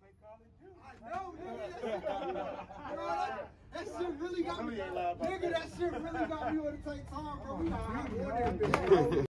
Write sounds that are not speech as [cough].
play Call of Duty. I know, nigga. Bro, that, that shit really got me. Nigga, [laughs] that shit really got me on the take time, bro. We got hot water, bro.